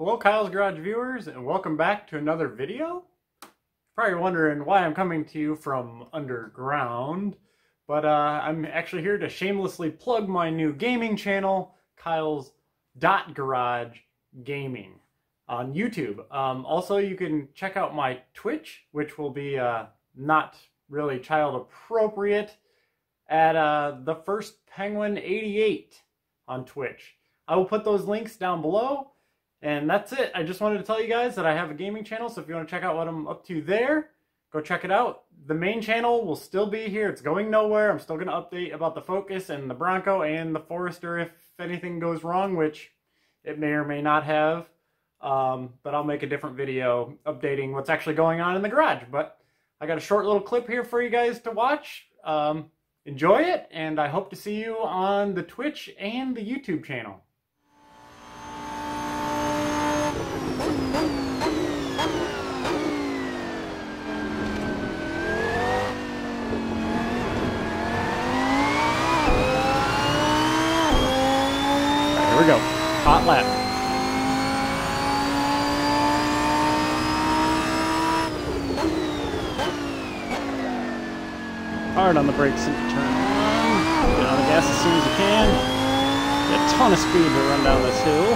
Hello Kyle's Garage viewers and welcome back to another video. Probably wondering why I'm coming to you from underground, but uh, I'm actually here to shamelessly plug my new gaming channel, Kyle's Dot Garage Gaming on YouTube. Um, also, you can check out my Twitch, which will be uh, not really child appropriate, at uh, the first Penguin 88 on Twitch. I will put those links down below. And that's it. I just wanted to tell you guys that I have a gaming channel, so if you want to check out what I'm up to there, go check it out. The main channel will still be here. It's going nowhere. I'm still going to update about the Focus and the Bronco and the Forester if anything goes wrong, which it may or may not have. Um, but I'll make a different video updating what's actually going on in the garage. But I got a short little clip here for you guys to watch. Um, enjoy it, and I hope to see you on the Twitch and the YouTube channel. We go. Hot lap. Hard on the brakes and turn. Get on the gas as soon as you can. Get a ton of speed to run down this hill.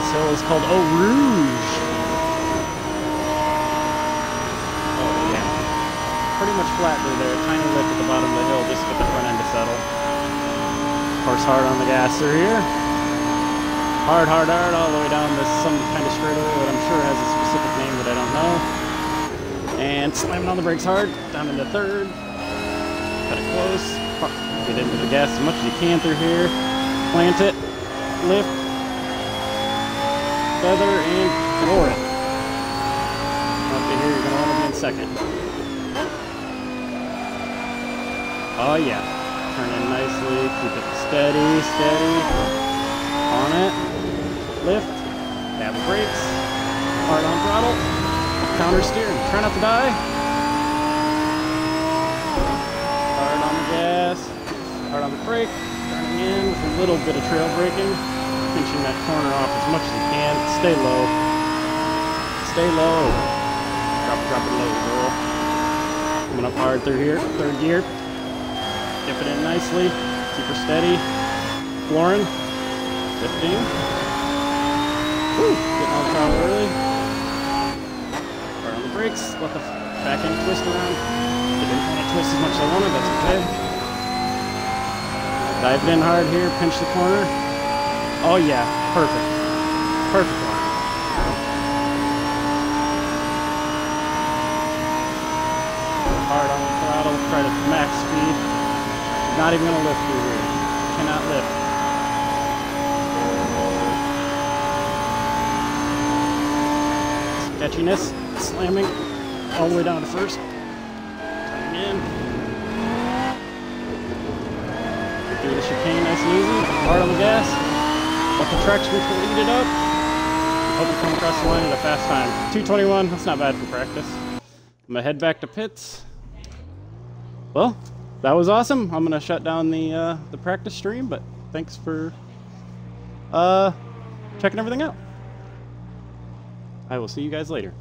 This hill is called Eau Rouge. Oh yeah. Pretty much flat through there. Tiny lift at the bottom of the hill just to get the front end to settle. Of course, hard on the gas through here. Hard, hard, hard, all the way down this some kind of straightaway that I'm sure has a specific name that I don't know. And slamming on the brakes hard, down into third. Cut it close. Get into the gas as much as you can through here. Plant it, lift, feather, and floor it. Up to here, you're gonna want to be in second. Oh yeah. Turn in nicely, keep it steady, steady. On it. Lift. Dab brakes. Hard on throttle. Counter steer. Try not to die. Hard on the gas. Hard on the brake. Turning in with a little bit of trail braking. Pinching that corner off as much as you can. Stay low. Stay low. Drop drop it low, girl. Coming up hard through here. Third gear. Dip it in nicely. super steady. Flooring. Lifting. Woo! Getting on the throttle early. Hard on the brakes. Let the back end twist around. Didn't want to twist as much as I wanted, that's okay. Dived in hard here, pinch the corner. Oh yeah, perfect. Perfect. Hard on the throttle, try to max speed. Not even gonna lift through here. Cannot lift. sketchiness, slamming all the way down to first. Turning in. Through the chicane nice and easy. Hard on the gas. Let the traction control eat it up. Hope you come across the line at a fast time. 221, that's not bad for practice. I'm gonna head back to pits. Well, that was awesome. I'm gonna shut down the uh, the practice stream, but thanks for uh, checking everything out. I will see you guys later.